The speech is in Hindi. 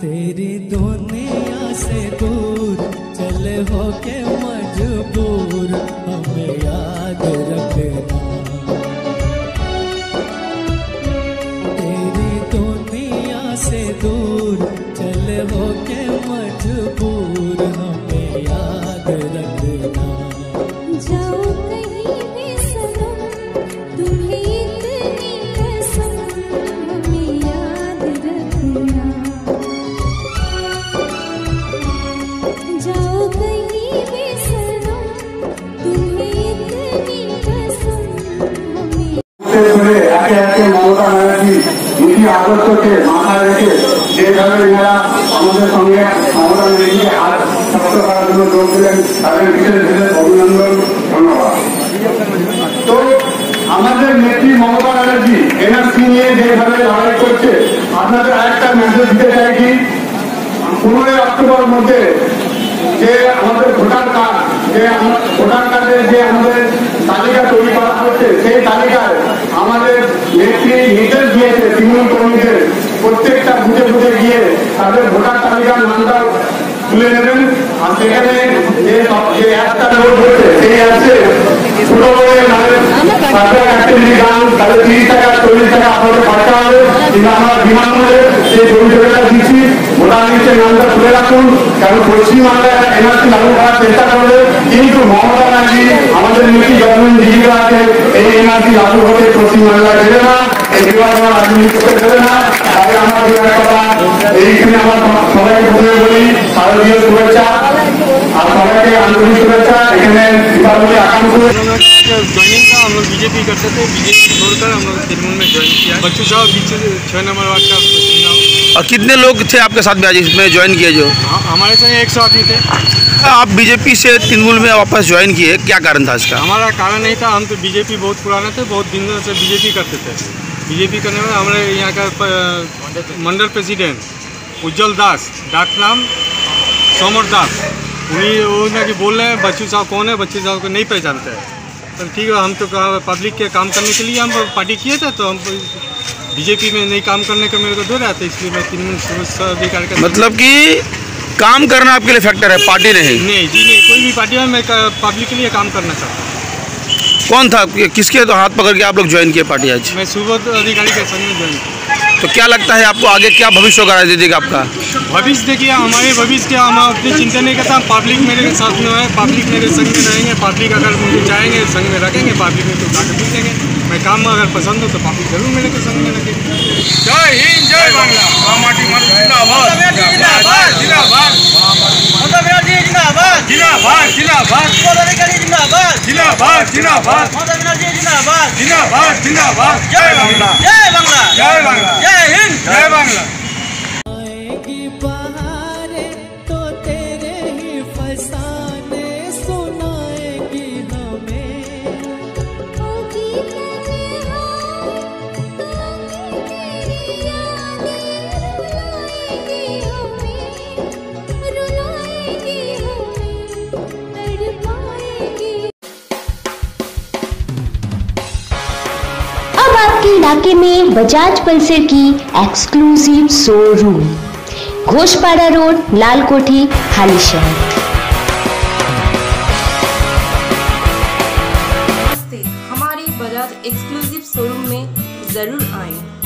तेरी दुनिया से दूर चले हो के मजबूर, हमें याद रखना। तेरी दुनिया से दूर चले हो के मजबूर, हमें याद रखना। जाओ कहीं हमें ধরে একে একে মমতা ব্যানার্জি নীতি আদর্শকে মাথায় রেখে যেভাবে এনারা আমাদের সঙ্গে মমতা ব্যানার্জিকে হাত শক্ত করার জন্য যোগ দিলেন, তাদের বিশেষ বিশেষ অভিনন্দন, ধন্যবাদ। তো আমাদের নেত্রী মমতা ব্যানার্জি এনআরসি নিয়ে যেভাবে লড়াই করছে, আপনাদের আরেকটা মেসেজ দিতে চাই কি? পনেরোই অক্টোবর মধ্যে যে আমাদের ভোটার কার্ড, যে আমার ভোটার কার্ডের যে আমাদের তালিকা তৈরি করা হচ্ছে, সেই তালিকায় আমাদের নেত্রী নির্দেশ দিয়েছে তৃণমূল কর্মীদের প্রত্যেকটা বুঝে বুঝে গিয়ে তাদের ভোটার তালিকার নামটা তুলে নেবেন। আর সেখানে যে অ্যাপটা লোড হচ্ছে সেই তুলে রাখুন। কারণ চেষ্টা কিন্তু আমাদের নীতি জীবিকা আছে এই এনআরসি লাগু হতে পশ্চিমবাংলায় দেবে না এই বিভাগরা রাজনীতি করতে দেবে না, তাই আমার কথা এইখানে আমার সবাইকে বলি শুভেচ্ছা। আর সবাইকে আন্তরিক শুভেচ্ছা এখানে দীপাবলি আকাঙ্ক্ষ ज्वाइनिंग था हम लोग बीजेपी करते थे बीजेपी छोड़कर हम लोग तृणमूल में ज्वाइन किया बच्चू साहब बीच छः नंबर वार्ड का चुनाव और कितने लोग थे आपके साथ में आज इसमें ज्वाइन किए जो हाँ, हमारे संग एक सौ आदमी थे आप बीजेपी से तृणमूल में वापस ज्वाइन किए क्या कारण था इसका हमारा कारण नहीं था हम तो बीजेपी बहुत पुराने थे बहुत दिनों से बीजेपी करते थे बीजेपी करने में हमारे यहाँ का प- मंडल प्रेसिडेंट उज्जवल दास डाक नाम सोमर दास उन्हीं वो ना कि बोल रहे हैं बच्चू साहब कौन है? बच्चू साहब को नहीं पहचानते। हैं तो ठीक है हम तो कहा- पब्लिक के काम करने के लिए हम पार्टी किए थे तो हम बीजेपी में नहीं काम करने का मेरे को दो रहा था इसलिए मैं तृणमूल मतलब कि काम करना आपके लिए फैक्टर है पार्टी नहीं। नहीं जी नहीं कोई भी पार्टी में मैं पब्लिक के लिए काम करना चाहता हूँ। कौन था? किसके तो हाथ पकड़ के आप लोग ज्वाइन किए पार्टी आज? मैं सुबोध अधिकारी के संग में ज्वाइन किया। तो क्या लगता है आपको आगे क्या भविष्य होगा राजनीति का आपका? भविष्य देखिए हमारे भविष्य क्या हम अपनी चिंता नहीं करता पब्लिक मेरे साथ में है पब्लिक मेरे संग में रहेंगे पब्लिक अगर मुझे चाहेंगे संग में रखेंगे पब्लिक में तो उठा के पूछेंगे मैं काम अगर पसंद हो तो पब्लिक ज़रूर मेरे को संग में रखेंगे। जय हिंद जय बांग्ला। माटी माटी जिंदाबाद। जिंदाबाद। जिंदाबाद। जिंदाबाद। जिंदाबाद जिंदाबाद। जिंदाबाद। जिंदाबाद। जिंदाबाद जय बांग्ला जय बांग्ला जय बांग्ला जय हिंद जय बांग्ला के इलाके में बजाज पल्सर की exclusive showroom Ghoshpara road Lal Kothi Halishahar हमारे बजाज एक्सक्लूसिव शोरूम में ज़रूर आए।